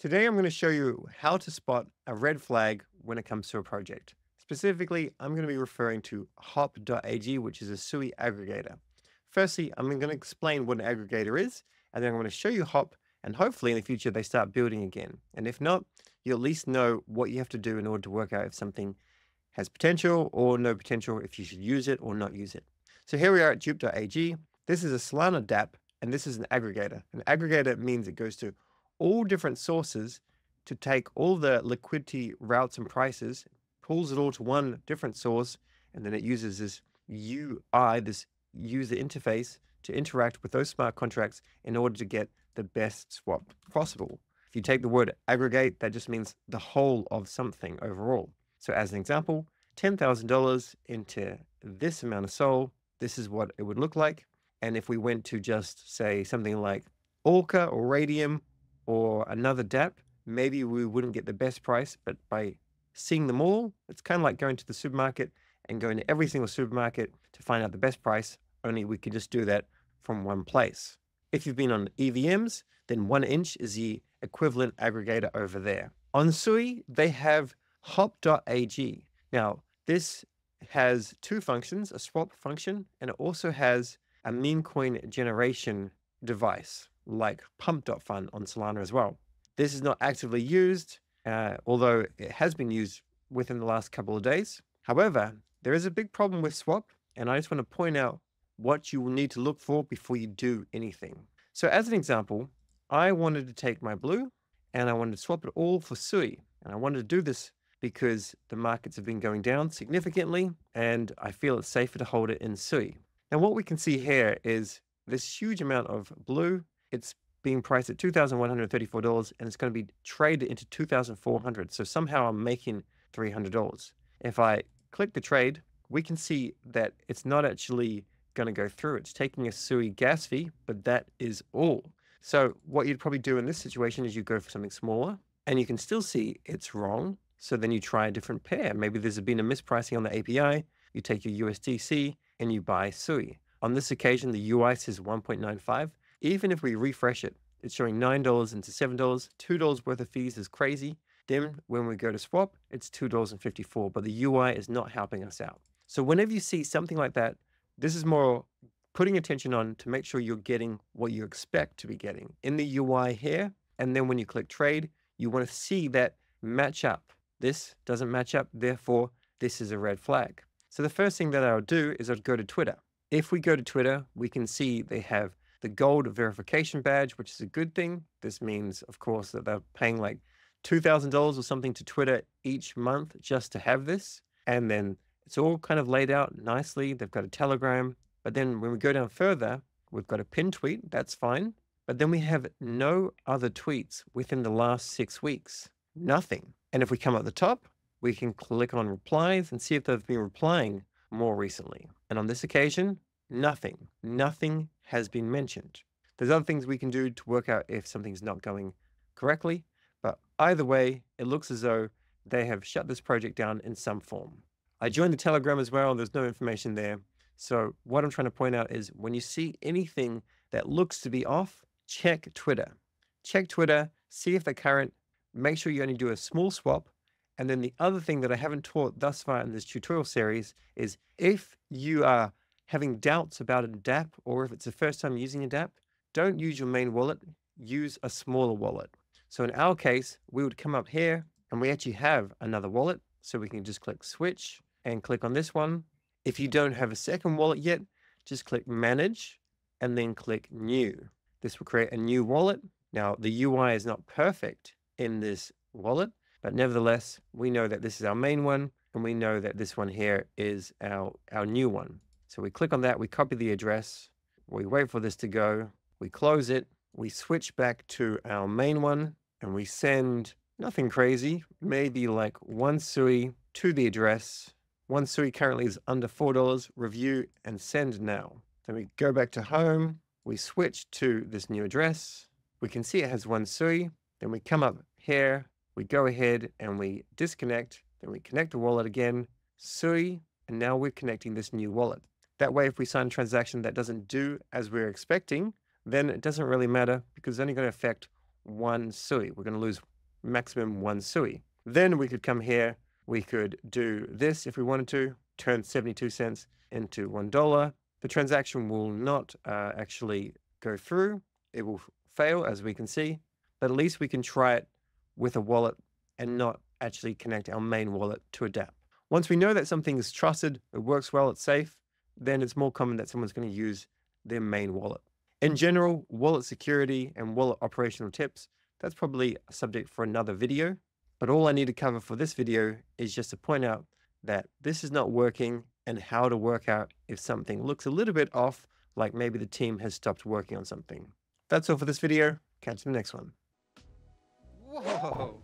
Today I'm going to show you how to spot a red flag when it comes to a project. Specifically, I'm going to be referring to hop.ag, which is a SUI aggregator. Firstly, I'm going to explain what an aggregator is, and then I'm going to show you hop, and hopefully in the future they start building again. And if not, you at least know what you have to do in order to work out if something has potential or no potential, if you should use it or not use it. So here we are at jup.ag. This is a Solana dApp, and this is an aggregator. An aggregator means it goes to all different sources to take all the liquidity routes and prices, pulls it all to one different source, and then it uses this UI, this user interface, to interact with those smart contracts in order to get the best swap possible. If you take the word aggregate, that just means the whole of something overall. So as an example, $10,000 into this amount of SOL, this is what it would look like. And if we went to just say something like Orca or Raydium or another dApp, maybe we wouldn't get the best price, but by seeing them all, it's kind of like going to the supermarket and going to every single supermarket to find out the best price, only we can just do that from one place. If you've been on EVMs, then 1inch is the equivalent aggregator over there. On SUI, they have hop.ag. Now, this has two functions, a swap function, and it also has a meme coin generation device like pump.fun on Solana as well. This is not actively used, uh, although it has been used within the last couple of days. However, there is a big problem with swap, and I just want to point out what you will need to look for before you do anything. So as an example, I wanted to take my blue and I wanted to swap it all for SUI. And I wanted to do this because the markets have been going down significantly and I feel it's safer to hold it in SUI. Now what we can see here is this huge amount of blue. It's being priced at $2,134 and it's going to be traded into 2,400. So somehow I'm making $300. If I click the trade, we can see that it's not actually going to go through. It's taking a SUI gas fee, but that is all. So what you'd probably do in this situation is you go for something smaller and you can still see it's wrong. So then you try a different pair. Maybe there's been a mispricing on the API. You take your USDC and you buy SUI. On this occasion, the UI says 1.95. Even if we refresh it, it's showing $9 into $7. $2 worth of fees is crazy. Then when we go to swap, it's $2.54, but the UI is not helping us out. So whenever you see something like that, this is more putting attention on to make sure you're getting what you expect to be getting in the UI here. And then when you click trade, you want to see that match up. This doesn't match up, therefore, this is a red flag. So the first thing that I'll do is I'll go to Twitter. If we go to Twitter, we can see they have the gold verification badge, which is a good thing. This means, of course, that they're paying like $2,000 or something to Twitter each month just to have this. And then it's all kind of laid out nicely. They've got a Telegram. But then when we go down further, we've got a pin tweet. That's fine. But then we have no other tweets within the last six weeks. Nothing. And if we come at the top, we can click on replies and see if they've been replying more recently. And on this occasion, nothing, nothing has been mentioned. There's other things we can do to work out if something's not going correctly, but either way, it looks as though they have shut this project down in some form. I joined the Telegram as well. There's no information there. So what I'm trying to point out is when you see anything that looks to be off, check Twitter. Check Twitter, see if they're current, make sure you only do a small swap. And then the other thing that I haven't taught thus far in this tutorial series is if you are having doubts about a dApp or if it's the first time using a dApp, don't use your main wallet, use a smaller wallet. So in our case, we would come up here and we actually have another wallet. So we can just click switch and click on this one. If you don't have a second wallet yet, just click manage and then click new. This will create a new wallet. Now the UI is not perfect in this wallet, but nevertheless, we know that this is our main one and we know that this one here is our, our new one. So we click on that, we copy the address, we wait for this to go, we close it, we switch back to our main one and we send nothing crazy, maybe like one SUI to the address. One SUI currently is under $4, review and send now. Then we go back to home, we switch to this new address. We can see it has one SUI. Then we come up here, we go ahead and we disconnect. Then we connect the wallet again, SUI, and now we're connecting this new wallet. That way, if we sign a transaction that doesn't do as we're expecting, then it doesn't really matter because it's only going to affect one SUI. We're going to lose maximum one SUI. Then we could come here. We could do this if we wanted to, turn 72 cents into $1. The transaction will not uh, actually go through. It will fail, as we can see, but at least we can try it with a wallet and not actually connect our main wallet to a dApp. Once we know that something is trusted, it works well, it's safe, then it's more common that someone's going to use their main wallet. In general, wallet security and wallet operational tips, that's probably a subject for another video. But all I need to cover for this video is just to point out that this is not working and how to work out if something looks a little bit off, like maybe the team has stopped working on something. That's all for this video. Catch you in the next one. Whoa!